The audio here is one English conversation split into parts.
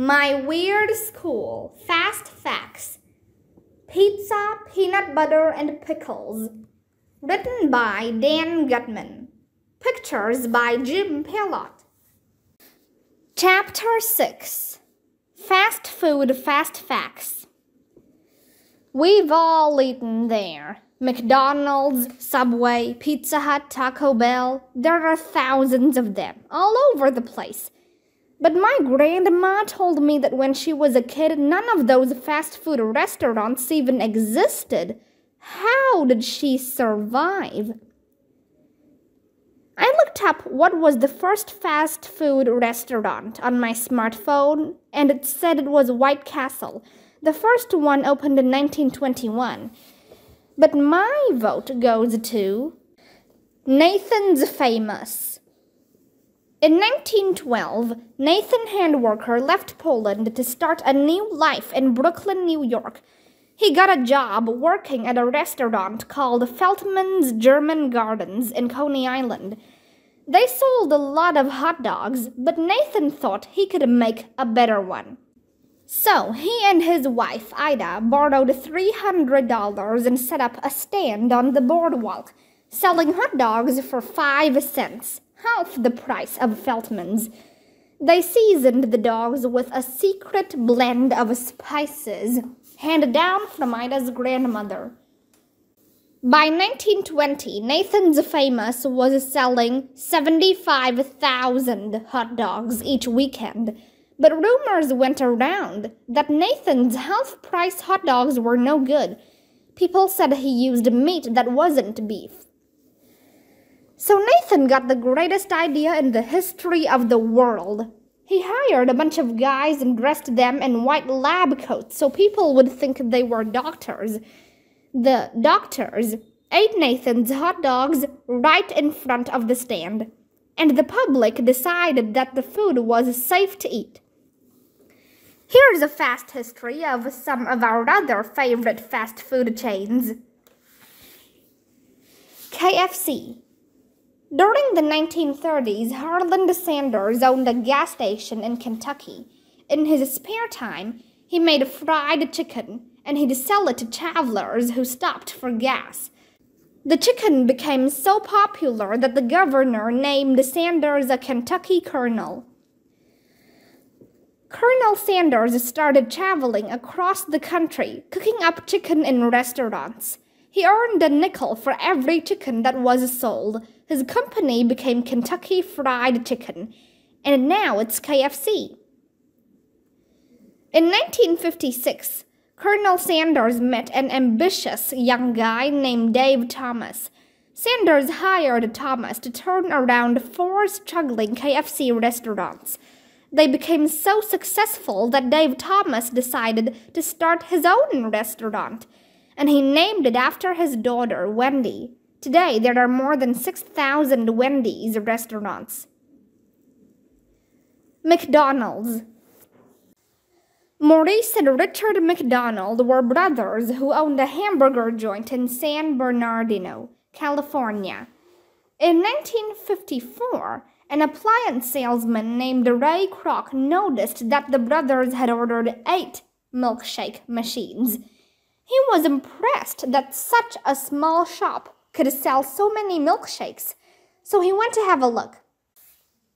My Weird School Fast Facts Pizza, Peanut Butter, and Pickles. Written by Dan Gutman. Pictures by Jim Paillot. Chapter 6 Fast Food Fast Facts. We've all eaten there. McDonald's, Subway, Pizza Hut, Taco Bell. There are thousands of them all over the place. But my grandma told me that when she was a kid, none of those fast food restaurants even existed. How did she survive? I looked up what was the first fast food restaurant on my smartphone, and it said it was White Castle. The first one opened in 1921. But my vote goes to Nathan's Famous. In 1912, Nathan Handwerker left Poland to start a new life in Brooklyn, New York. He got a job working at a restaurant called Feltman's German Gardens in Coney Island. They sold a lot of hot dogs, but Nathan thought he could make a better one. So he and his wife, Ida, borrowed $300 and set up a stand on the boardwalk, selling hot dogs for five cents half the price of Feltman's. They seasoned the dogs with a secret blend of spices handed down from Ida's grandmother. By 1920, Nathan's Famous was selling 75,000 hot dogs each weekend. But rumors went around that Nathan's half price hot dogs were no good. People said he used meat that wasn't beef. So Nathan got the greatest idea in the history of the world. He hired a bunch of guys and dressed them in white lab coats so people would think they were doctors. The doctors ate Nathan's hot dogs right in front of the stand, and the public decided that the food was safe to eat. Here's a fast history of some of our other favorite fast food chains. KFC during the 1930s, Harland Sanders owned a gas station in Kentucky. In his spare time, he made fried chicken and he'd sell it to travelers who stopped for gas. The chicken became so popular that the governor named Sanders a Kentucky colonel. Colonel Sanders started traveling across the country, cooking up chicken in restaurants. He earned a nickel for every chicken that was sold. His company became Kentucky Fried Chicken, and now it's KFC. In 1956, Colonel Sanders met an ambitious young guy named Dave Thomas. Sanders hired Thomas to turn around four struggling KFC restaurants. They became so successful that Dave Thomas decided to start his own restaurant, and he named it after his daughter, Wendy. Today, there are more than 6,000 Wendy's restaurants. McDonald's Maurice and Richard McDonald were brothers who owned a hamburger joint in San Bernardino, California. In 1954, an appliance salesman named Ray Kroc noticed that the brothers had ordered eight milkshake machines. He was impressed that such a small shop could sell so many milkshakes, so he went to have a look.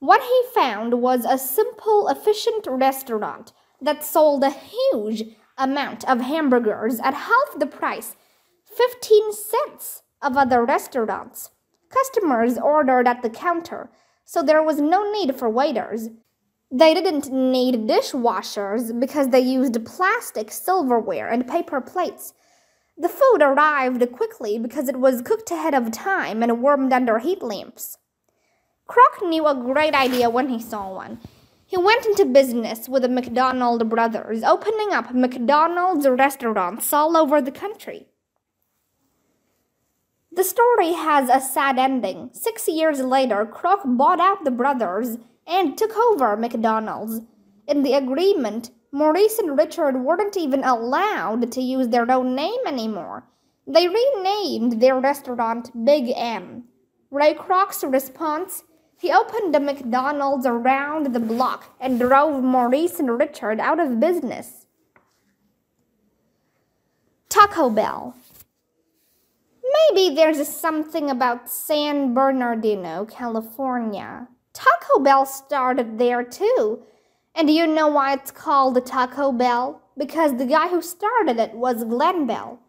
What he found was a simple, efficient restaurant that sold a huge amount of hamburgers at half the price, 15 cents, of other restaurants. Customers ordered at the counter, so there was no need for waiters. They didn't need dishwashers because they used plastic silverware and paper plates. The food arrived quickly because it was cooked ahead of time and warmed under heat lamps. Kroc knew a great idea when he saw one. He went into business with the McDonald brothers, opening up McDonald's restaurants all over the country. The story has a sad ending. Six years later, Kroc bought out the brothers and took over McDonald's. In the agreement, Maurice and Richard weren't even allowed to use their own name anymore. They renamed their restaurant Big M. Ray Kroc's response He opened a McDonald's around the block and drove Maurice and Richard out of business. Taco Bell. Maybe there's something about San Bernardino, California. Taco Bell started there too. And do you know why it's called the Taco Bell? Because the guy who started it was Glen Bell.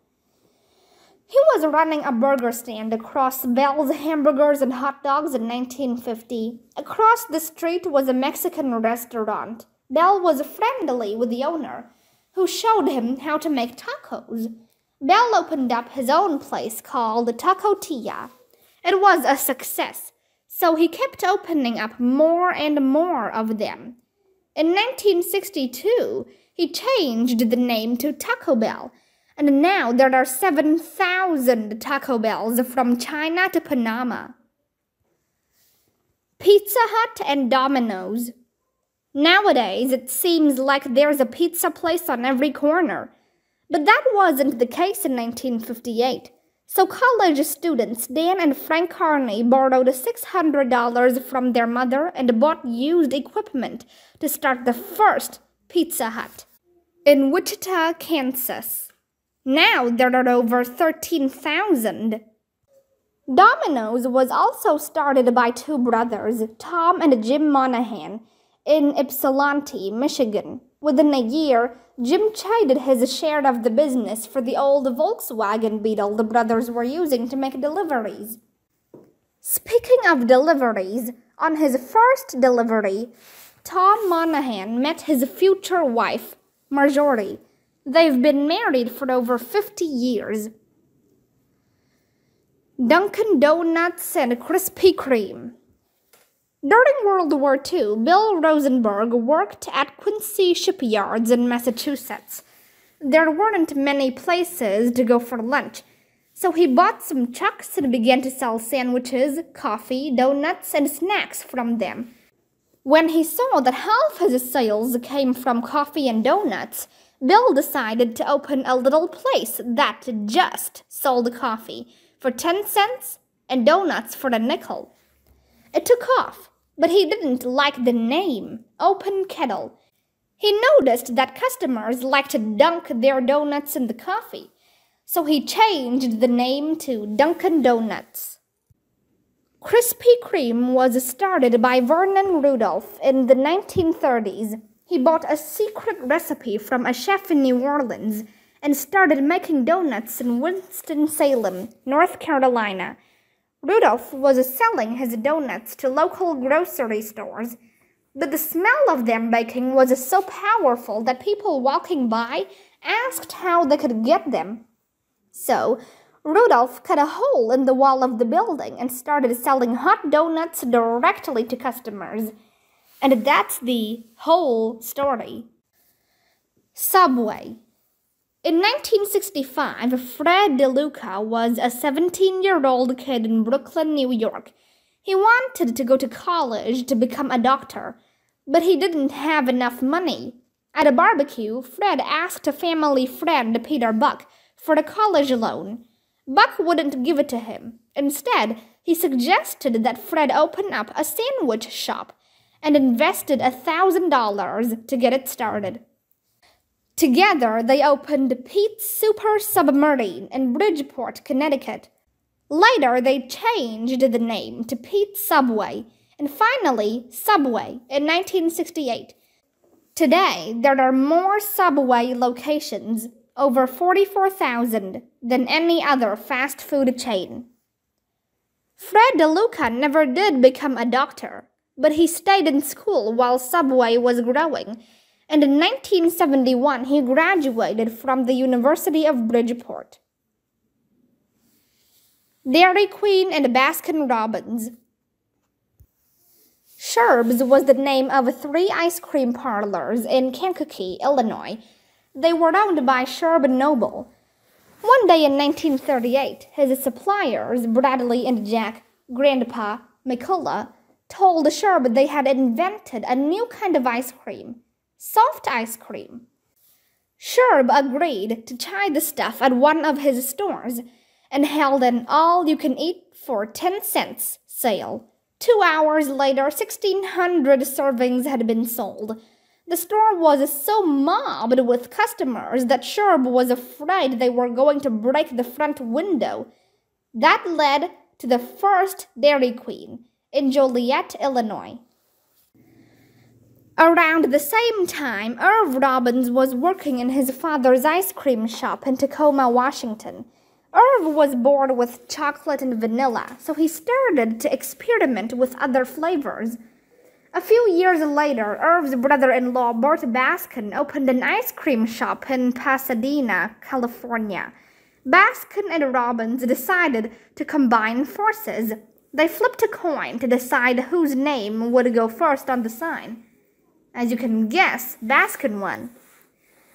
He was running a burger stand across Bell's Hamburgers and Hot Dogs in 1950. Across the street was a Mexican restaurant. Bell was friendly with the owner, who showed him how to make tacos. Bell opened up his own place called the Taco Tia. It was a success, so he kept opening up more and more of them. In 1962, he changed the name to Taco Bell and now there are 7,000 Taco Bells from China to Panama. Pizza Hut and Domino's. Nowadays, it seems like there's a pizza place on every corner. But that wasn't the case in 1958. So college students Dan and Frank Carney borrowed $600 from their mother and bought used equipment to start the first Pizza Hut in Wichita, Kansas. Now there are over 13,000. Domino's was also started by two brothers, Tom and Jim Monaghan, in Ypsilanti, Michigan. Within a year, Jim traded his share of the business for the old Volkswagen Beetle the brothers were using to make deliveries. Speaking of deliveries, on his first delivery, Tom Monaghan met his future wife, Marjorie, They've been married for over 50 years. Dunkin' Donuts and Krispy Kreme. During World War II, Bill Rosenberg worked at Quincy shipyards in Massachusetts. There weren't many places to go for lunch, so he bought some trucks and began to sell sandwiches, coffee, donuts, and snacks from them. When he saw that half his sales came from coffee and donuts, Bill decided to open a little place that just sold coffee for 10 cents and donuts for a nickel. It took off, but he didn't like the name, Open Kettle. He noticed that customers liked to dunk their donuts in the coffee, so he changed the name to Dunkin' Donuts. Krispy Kreme was started by Vernon Rudolph in the 1930s he bought a secret recipe from a chef in New Orleans and started making donuts in Winston-Salem, North Carolina. Rudolph was selling his donuts to local grocery stores, but the smell of them baking was so powerful that people walking by asked how they could get them. So, Rudolph cut a hole in the wall of the building and started selling hot donuts directly to customers. And that's the whole story. Subway. In 1965, Fred DeLuca was a 17 year old kid in Brooklyn, New York. He wanted to go to college to become a doctor, but he didn't have enough money. At a barbecue, Fred asked a family friend, Peter Buck, for a college loan. Buck wouldn't give it to him. Instead, he suggested that Fred open up a sandwich shop and invested a $1,000 to get it started. Together, they opened Pete's Super Submarine in Bridgeport, Connecticut. Later, they changed the name to Pete's Subway, and finally, Subway in 1968. Today, there are more Subway locations, over 44,000, than any other fast food chain. Fred DeLuca never did become a doctor but he stayed in school while Subway was growing, and in 1971 he graduated from the University of Bridgeport. Dairy Queen and Baskin Robbins. Sherb's was the name of three ice cream parlors in Kankakee, Illinois. They were owned by Sherb Noble. One day in 1938, his suppliers, Bradley and Jack, Grandpa, McCullough, told Sherb they had invented a new kind of ice cream soft ice cream. Sherb agreed to try the stuff at one of his stores and held an all you can eat for 10 cents sale. Two hours later, 1,600 servings had been sold. The store was so mobbed with customers that Sherb was afraid they were going to break the front window. That led to the first Dairy Queen in Joliet, Illinois. Around the same time, Irv Robbins was working in his father's ice cream shop in Tacoma, Washington. Irv was bored with chocolate and vanilla, so he started to experiment with other flavors. A few years later, Irv's brother-in-law Burt Baskin opened an ice cream shop in Pasadena, California. Baskin and Robbins decided to combine forces. They flipped a coin to decide whose name would go first on the sign. As you can guess, Baskin won.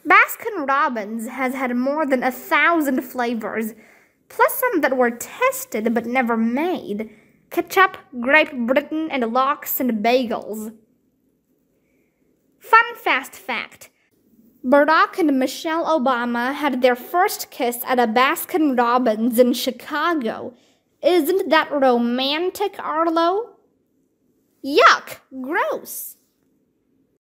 Baskin Robbins has had more than a thousand flavors, plus some that were tested but never made. Ketchup, Grape Britain, and lox and bagels. Fun fast fact. Barack and Michelle Obama had their first kiss at a Baskin Robbins in Chicago. Isn't that romantic, Arlo? Yuck! Gross!